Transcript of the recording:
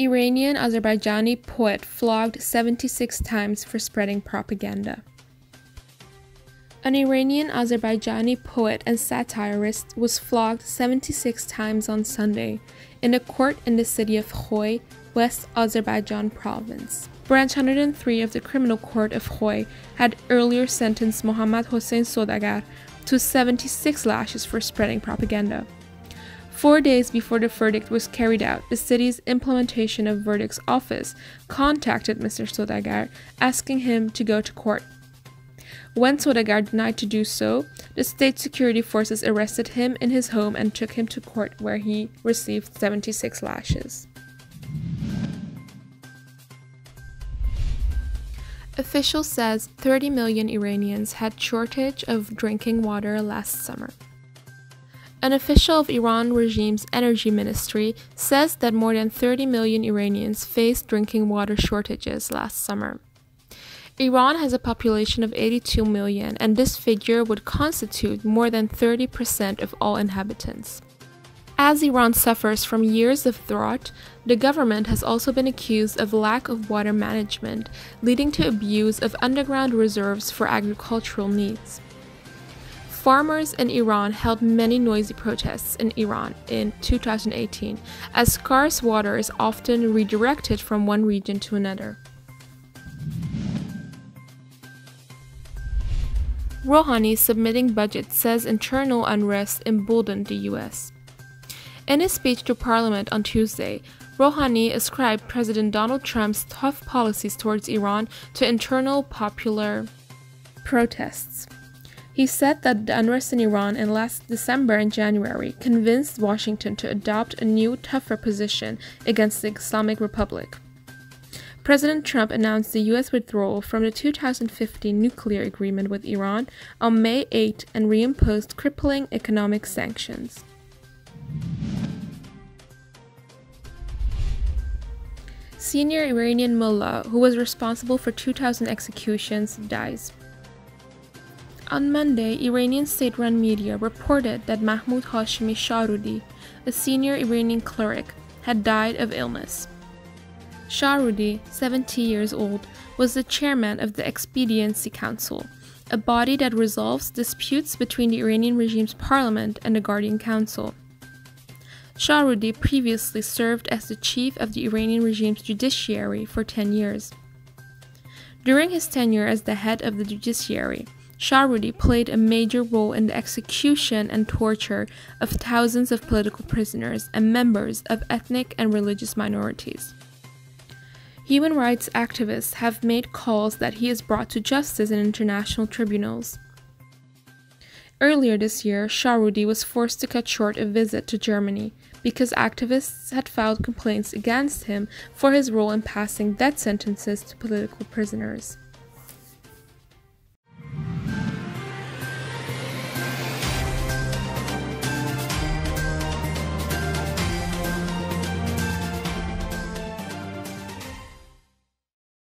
Iranian Azerbaijani poet flogged 76 times for spreading propaganda. An Iranian Azerbaijani poet and satirist was flogged 76 times on Sunday in a court in the city of Khoy, West Azerbaijan province. Branch 103 of the Criminal Court of Khoy had earlier sentenced Mohammad Hossein Sodagar to 76 lashes for spreading propaganda. Four days before the verdict was carried out, the city's Implementation of Verdicts Office contacted Mr. Sodagar asking him to go to court. When Sodagar denied to do so, the state security forces arrested him in his home and took him to court where he received 76 lashes. Official says 30 million Iranians had shortage of drinking water last summer. An official of Iran regime's energy ministry says that more than 30 million Iranians faced drinking water shortages last summer. Iran has a population of 82 million, and this figure would constitute more than 30% of all inhabitants. As Iran suffers from years of drought, the government has also been accused of lack of water management, leading to abuse of underground reserves for agricultural needs. Farmers in Iran held many noisy protests in Iran in 2018, as scarce water is often redirected from one region to another. Rouhani submitting budget says internal unrest emboldened the US. In his speech to Parliament on Tuesday, Rouhani ascribed President Donald Trump's tough policies towards Iran to internal popular protests. He said that the unrest in Iran in last December and January convinced Washington to adopt a new, tougher position against the Islamic Republic. President Trump announced the U.S. withdrawal from the 2015 nuclear agreement with Iran on May 8 and reimposed crippling economic sanctions. Senior Iranian mullah who was responsible for 2,000 executions dies. On Monday, Iranian state run media reported that Mahmoud Hashemi Shahrudi, a senior Iranian cleric, had died of illness. Shahrudi, 70 years old, was the chairman of the Expediency Council, a body that resolves disputes between the Iranian regime's parliament and the Guardian Council. Shahrudi previously served as the chief of the Iranian regime's judiciary for 10 years. During his tenure as the head of the judiciary, Shahrudi played a major role in the execution and torture of thousands of political prisoners and members of ethnic and religious minorities. Human rights activists have made calls that he is brought to justice in international tribunals. Earlier this year, Shahrudi was forced to cut short a visit to Germany because activists had filed complaints against him for his role in passing death sentences to political prisoners.